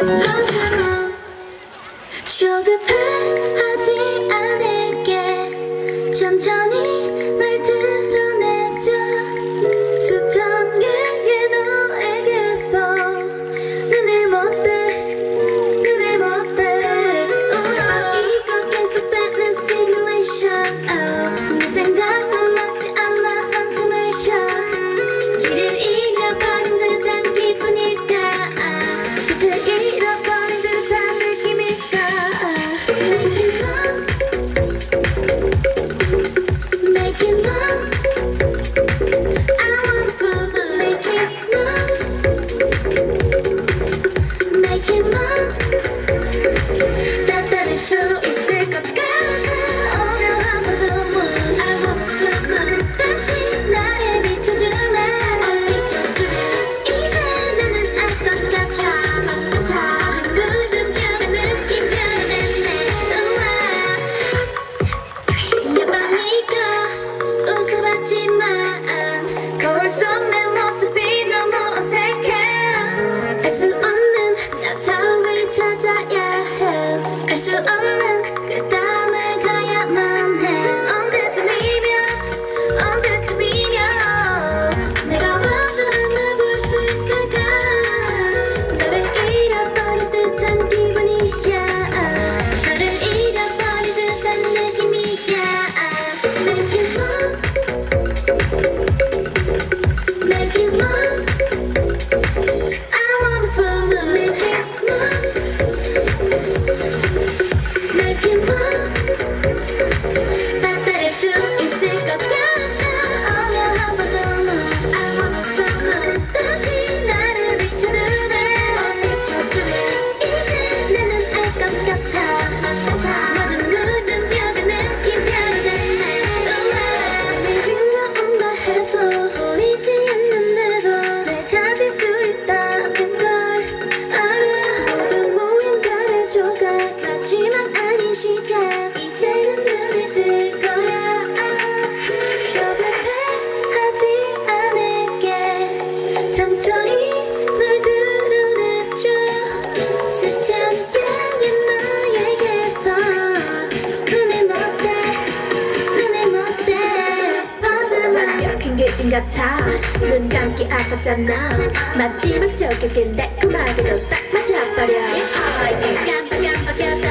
항상은 조급해하지 않을게. 천천히 시작. 이제는 눈을 뜰 거야. 쇼핑백 하지 않을게. 천천히 널 드러내줘. 쓰지 않게 나에게서. 눈에 못대 눈에 못대 퍼즐만 엮인 그림 같아. 눈 감기 아깝잖아. 마지막 저격엔 달콤하게도 그 딱 맞아버려. 아, yeah, 깜빡깜빡였다.